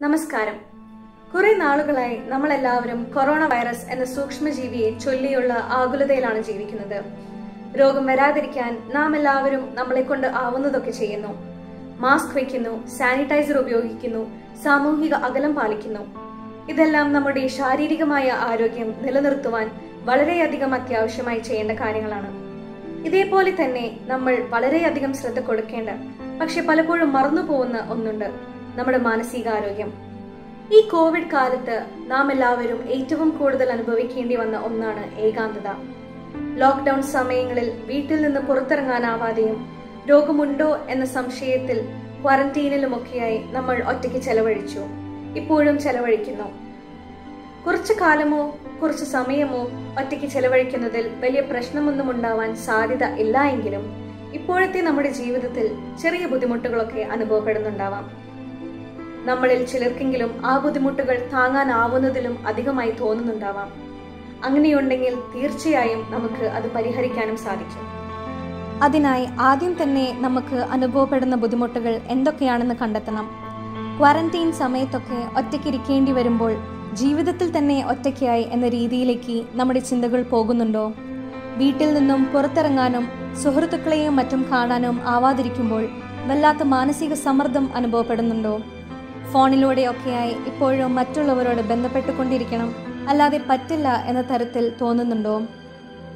നമസ്കാരം. കുറെ നാളുകളായി നമ്മളെല്ലാവരും കൊറോണ വൈറസ് എന്ന സൂക്ഷ്മജീവിയെ ചൊല്ലിയുള്ള ആകുലതയിലാണ് ജീവിക്കുന്നത്. രോഗം വരാതിരിക്കാൻ നാം എല്ലാവരും നമ്മളെ കൊണ്ട് ആവുന്നതൊക്കെ ചെയ്യുന്നു. മാസ്ക് വയ്ക്കുന്നു സാനിറ്റൈസർ ഉപയോഗിക്കുന്നു സാമൂഹിക അകലം പാലിക്കുന്നു. ഇതെല്ലാം നമ്മുടെ ശാരീരികമായ ആരോഗ്യം നിലനിർത്തുവാൻ വളരെയധികം അത്യാവശ്യമായി ചെയ്യേണ്ട കാര്യങ്ങളാണ്. ഇതേപോലെ തന്നെ നമ്മൾ വളരെയധികം ശ്രദ്ധ കൊടുക്കേണ്ട പക്ഷെ പലപ്പോഴും മറന്നു പോകുന്ന ഒന്നുണ്ട്. നമ്മുടെ മാനസികാരോഗ്യം. ഈ കോവിഡ് കാലത്ത് നാം എല്ലാവരും ഏറ്റവും കൂടുതൽ അനുഭവിക്കേണ്ടി വന്ന ഒന്നാണ് ഏകാന്തത. ലോക്ക്ഡൌൺ സമയങ്ങളിൽ വീട്ടിൽ നിന്ന് പുറത്തിറങ്ങാനാവാതെയും രോഗമുണ്ടോ എന്ന സംശയത്തിൽ ക്വാറന്റീനിലുമൊക്കെയായി നമ്മൾ ഒറ്റയ്ക്ക് ചെലവഴിച്ചു. ഇപ്പോഴും ചെലവഴിക്കുന്നു. കുറച്ചു കാലമോ കുറച്ചു സമയമോ ഒറ്റയ്ക്ക് ചെലവഴിക്കുന്നതിൽ വലിയ പ്രശ്നമൊന്നും ഉണ്ടാവാൻ സാധ്യത ഇല്ല എങ്കിലും ഇപ്പോഴത്തെ നമ്മുടെ ജീവിതത്തിൽ ചെറിയ ബുദ്ധിമുട്ടുകളൊക്കെ അനുഭവപ്പെടുന്നുണ്ടാവാം. നമ്മളിൽ ചിലർക്കെങ്കിലും ആ ബുദ്ധിമുട്ടുകൾ താങ്ങാനാവുന്നതിലും അധികമായി തോന്നുന്നുണ്ടാവാം. അങ്ങനെയുണ്ടെങ്കിൽ തീർച്ചയായും നമുക്ക് അത് പരിഹരിക്കാനും സാധിക്കും. അതിനായി ആദ്യം തന്നെ നമുക്ക് അനുഭവപ്പെടുന്ന ബുദ്ധിമുട്ടുകൾ എന്തൊക്കെയാണെന്ന് കണ്ടെത്തണം. ക്വാറന്റൈൻ സമയത്തൊക്കെ ഒറ്റയ്ക്കിരിക്കേണ്ടി വരുമ്പോൾ ജീവിതത്തിൽ തന്നെ ഒറ്റയ്ക്കായി എന്ന രീതിയിലേക്ക് നമ്മുടെ ചിന്തകൾ പോകുന്നുണ്ടോ? വീട്ടിൽ നിന്നും പുറത്തിറങ്ങാനും സുഹൃത്തുക്കളെയും മറ്റും കാണാനും ആവാതിരിക്കുമ്പോൾ വല്ലാത്ത മാനസിക സമ്മർദ്ദം അനുഭവപ്പെടുന്നുണ്ടോ? ഫോണിലൂടെയൊക്കെയായി ഇപ്പോഴും മറ്റുള്ളവരോട് ബന്ധപ്പെട്ടുകൊണ്ടിരിക്കണം. അല്ലാതെ പറ്റില്ല എന്ന തരത്തിൽ തോന്നുന്നുണ്ടോ?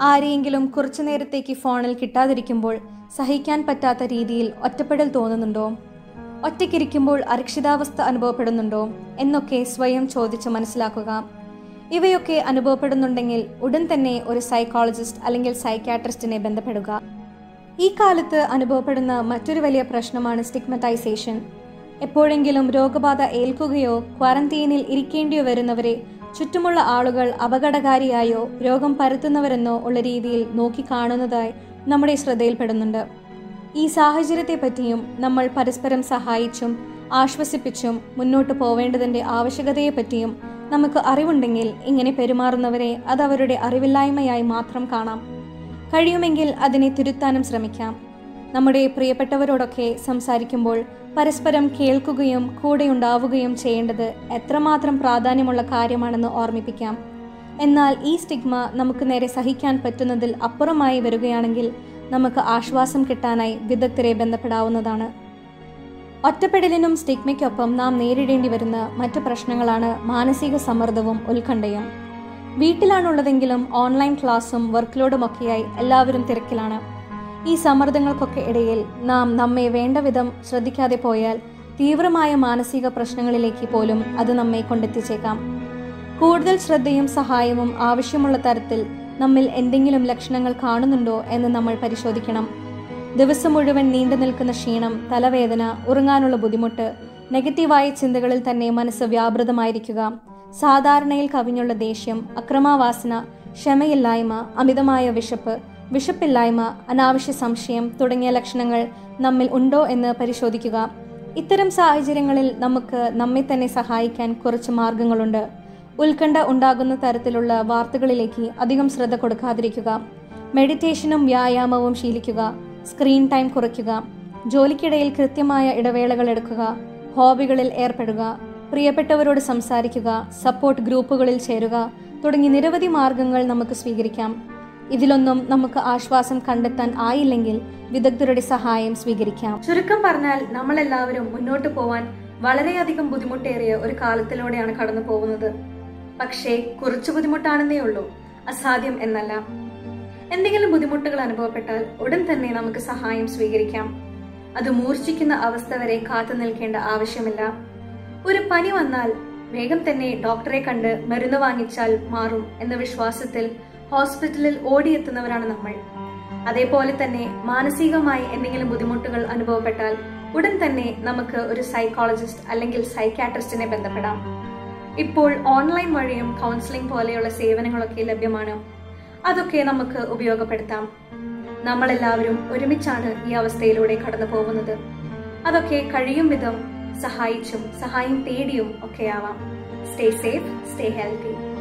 ആരെയെങ്കിലും കുറച്ചു നേരത്തേക്ക് ഫോണിൽ കിട്ടാതിരിക്കുമ്പോൾ സഹിക്കാൻ പറ്റാത്ത രീതിയിൽ ഒറ്റപ്പെടൽ തോന്നുന്നുണ്ടോ? ഒറ്റയ്ക്കിരിക്കുമ്പോൾ അരക്ഷിതാവസ്ഥ അനുഭവപ്പെടുന്നുണ്ടോ? എന്നൊക്കെ സ്വയം ചോദിച്ച് മനസ്സിലാക്കുക. ഇവയൊക്കെ അനുഭവപ്പെടുന്നുണ്ടെങ്കിൽ ഉടൻ തന്നെ ഒരു സൈക്കോളജിസ്റ്റ് അല്ലെങ്കിൽ സൈക്യാട്രിസ്റ്റിനെ ബന്ധപ്പെടുക. ഈ കാലത്ത് അനുഭവപ്പെടുന്ന മറ്റൊരു വലിയ പ്രശ്നമാണ് സ്റ്റിഗ്മറ്റൈസേഷൻ. എപ്പോഴെങ്കിലും രോഗബാധ ഏൽക്കുകയോ ക്വാറന്റീനിൽ ഇരിക്കേണ്ടിയോ വരുന്നവരെ ചുറ്റുമുള്ള ആളുകൾ അപകടകാരിയായോ രോഗം പരത്തുന്നവരെന്നോ ഉള്ള രീതിയിൽ നോക്കിക്കാണുന്നതായി നമ്മുടെ ശ്രദ്ധയിൽപ്പെടുന്നുണ്ട്. ഈ സാഹചര്യത്തെ പറ്റിയും നമ്മൾ പരസ്പരം സഹായിച്ചും ആശ്വസിപ്പിച്ചും മുന്നോട്ട് പോവേണ്ടതിന്റെ ആവശ്യകതയെപ്പറ്റിയും നമുക്ക് അറിവുണ്ടെങ്കിൽ ഇങ്ങനെ പെരുമാറുന്നവരെ അത് അവരുടെ അറിവില്ലായ്മയായി മാത്രം കാണാം. കഴിയുമെങ്കിൽ അതിനെ തിരുത്താനും ശ്രമിക്കാം. നമ്മുടെ പ്രിയപ്പെട്ടവരോടൊക്കെ സംസാരിക്കുമ്പോൾ പരസ്പരം കേൾക്കുകയും കൂടെയുണ്ടാവുകയും ചെയ്യേണ്ടത് എത്രമാത്രം പ്രാധാന്യമുള്ള കാര്യമാണെന്ന് ഓർമ്മിപ്പിക്കാം. എന്നാൽ ഈ സ്റ്റിഗ്മ നമുക്ക് നേരെ സഹിക്കാൻ പറ്റുന്നതിൽ അപ്പുറമായി വരികയാണെങ്കിൽ നമുക്ക് ആശ്വാസം കിട്ടാനായി വിദഗ്ധരെ ബന്ധപ്പെടാവുന്നതാണ്. ഒറ്റപ്പെടലിനും സ്റ്റിഗ്മയ്ക്കൊപ്പം നാം നേരിടേണ്ടി വരുന്ന മറ്റു പ്രശ്നങ്ങളാണ് മാനസിക സമ്മർദ്ദവും ഉത്കണ്ഠയും. വീട്ടിലാണുള്ളതെങ്കിലും ഓൺലൈൻ ക്ലാസ്സും വർക്ക് ലോഡുമൊക്കെയായി എല്ലാവരും തിരക്കിലാണ്. ഈ സമ്മർദ്ദങ്ങൾക്കൊക്കെ ഇടയിൽ നാം നമ്മെ വേണ്ട വിധം ശ്രദ്ധിക്കാതെ പോയാൽ തീവ്രമായ മാനസിക പ്രശ്നങ്ങളിലേക്ക് പോലും അത് നമ്മെ കൊണ്ടെത്തിച്ചേക്കാം. കൂടുതൽ ശ്രദ്ധയും സഹായവും ആവശ്യമുള്ള തരത്തിൽ നമ്മിൽ എന്തെങ്കിലും ലക്ഷണങ്ങൾ കാണുന്നുണ്ടോ എന്ന് നമ്മൾ പരിശോധിക്കണം. ദിവസം മുഴുവൻ നീണ്ടു നിൽക്കുന്ന ക്ഷീണം തലവേദന ഉറങ്ങാനുള്ള ബുദ്ധിമുട്ട് നെഗറ്റീവായ ചിന്തകളിൽ തന്നെ മനസ്സ് വ്യാപൃതമായിരിക്കുക സാധാരണയിൽ കവിഞ്ഞുള്ള ദേഷ്യം അക്രമാവാസന ക്ഷമയില്ലായ്മ അമിതമായ വിശപ്പ് വിശപ്പില്ലായ്മ അനാവശ്യ സംശയം തുടങ്ങിയ ലക്ഷണങ്ങൾ നമ്മിൽ ഉണ്ടോ എന്ന് പരിശോധിക്കുക. ഇത്തരം സാഹചര്യങ്ങളിൽ നമുക്ക് നമ്മെ തന്നെ സഹായിക്കാൻ കുറച്ച് മാർഗങ്ങളുണ്ട്. ഉത്കണ്ഠ ഉണ്ടാകുന്ന തരത്തിലുള്ള വാർത്തകളിലേക്ക് അധികം ശ്രദ്ധ കൊടുക്കാതിരിക്കുക. മെഡിറ്റേഷനും വ്യായാമവും ശീലിക്കുക. സ്ക്രീൻ ടൈം കുറയ്ക്കുക. ജോലിക്കിടയിൽ കൃത്യമായ ഇടവേളകൾ എടുക്കുക. ഹോബികളിൽ ഏർപ്പെടുക. പ്രിയപ്പെട്ടവരോട് സംസാരിക്കുക. സപ്പോർട്ട് ഗ്രൂപ്പുകളിൽ ചേരുക. തുടങ്ങി നിരവധി മാർഗങ്ങൾ നമുക്ക് സ്വീകരിക്കാം. ഇതിലൊന്നും നമുക്ക് ആശ്വാസം കണ്ടെത്താൻ ആയില്ലെങ്കിൽ വിദഗ്ധരുടെ സഹായം സ്വീകരിക്കാം. ചുരുക്കം പറഞ്ഞാൽ നമ്മൾ എല്ലാവരും മുന്നോട്ട് പോവാൻ വളരെയധികം ബുദ്ധിമുട്ടേറിയ ഒരു കാലത്തിലൂടെയാണ് കടന്നു പോകുന്നത്. പക്ഷേ കുറച്ച് ബുദ്ധിമുട്ടാണെന്നേ ഉള്ളൂ. അസാധ്യം എന്നല്ല. എന്തെങ്കിലും ബുദ്ധിമുട്ടുകൾ അനുഭവപ്പെട്ടാൽ ഉടൻ തന്നെ നമുക്ക് സഹായം സ്വീകരിക്കാം. അത് മൂർച്ഛിക്കുന്ന അവസ്ഥ വരെ കാത്തു നിൽക്കേണ്ട ആവശ്യമില്ല. ഒരു പനി വന്നാൽ വേഗം തന്നെ ഡോക്ടറെ കണ്ട് മരുന്ന് വാങ്ങിച്ചാൽ മാറും എന്ന വിശ്വാസത്തിൽ ഹോസ്പിറ്റലിൽ ഓടിയെത്തുന്നവരാണ് നമ്മൾ. അതേപോലെ തന്നെ മാനസികമായി എന്തെങ്കിലും ബുദ്ധിമുട്ടുകൾ അനുഭവപ്പെട്ടാൽ ഉടൻ തന്നെ നമുക്ക് ഒരു സൈക്കോളജിസ്റ്റ് അല്ലെങ്കിൽ സൈക്കാട്രിസ്റ്റിനെ ബന്ധപ്പെടാം. ഇപ്പോൾ ഓൺലൈൻ വഴിയും കൗൺസിലിംഗ് പോലെയുള്ള സേവനങ്ങളൊക്കെ ലഭ്യമാണ്. അതൊക്കെ നമുക്ക് ഉപയോഗപ്പെടുത്താം. നമ്മളെല്ലാവരും ഒരുമിച്ചാണ് ഈ അവസ്ഥയിലൂടെ കടന്നു പോകുന്നത്. അതൊക്കെ കഴിയും വിധം സഹായിച്ചും സഹായം തേടിയും ഒക്കെയാവാം സ്റ്റേ സേഫ് സ്റ്റേ ഹെൽത്തി